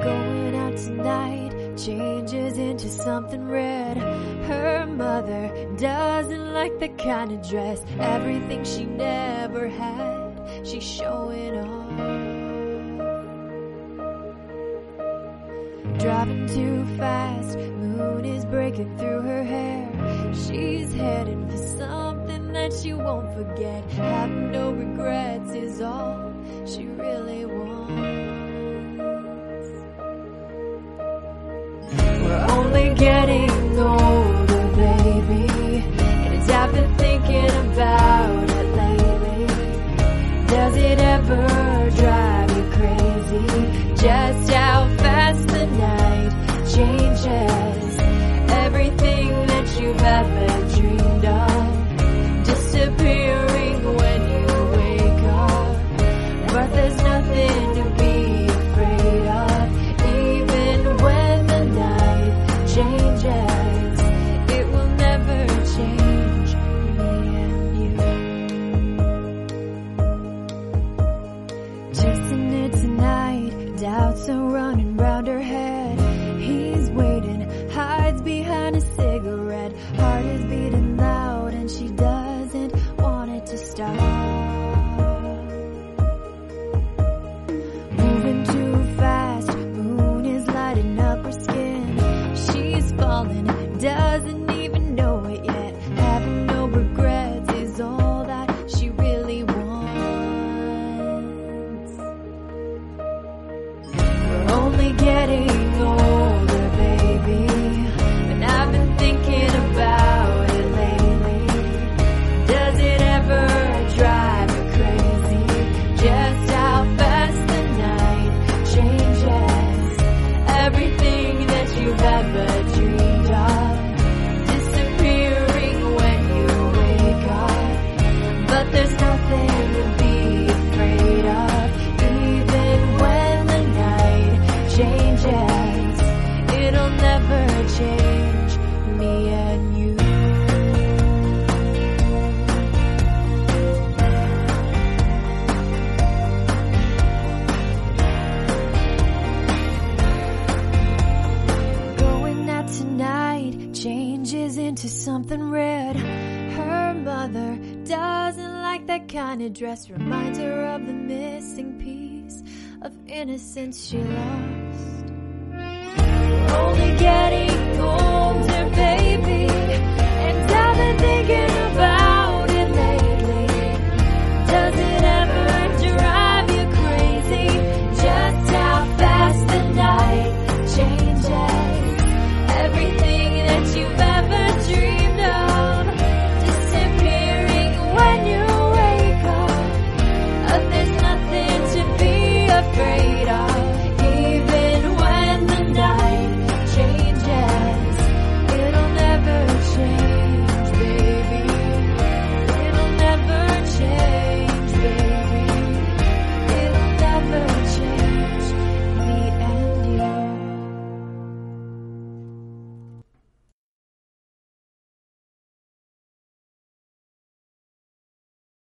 out tonight changes into something red. Her mother doesn't like the kind of dress, everything she never had, she's showing off. Driving too fast, moon is breaking through her hair. She's heading for something that she won't forget. Having no regrets is all she really getting older, baby. And I've been thinking about it lately. Does it ever drive you crazy? Just how fast changes. Getting red. Her mother doesn't like that kind of dress, reminds her of the missing piece of innocence she lost. Only getting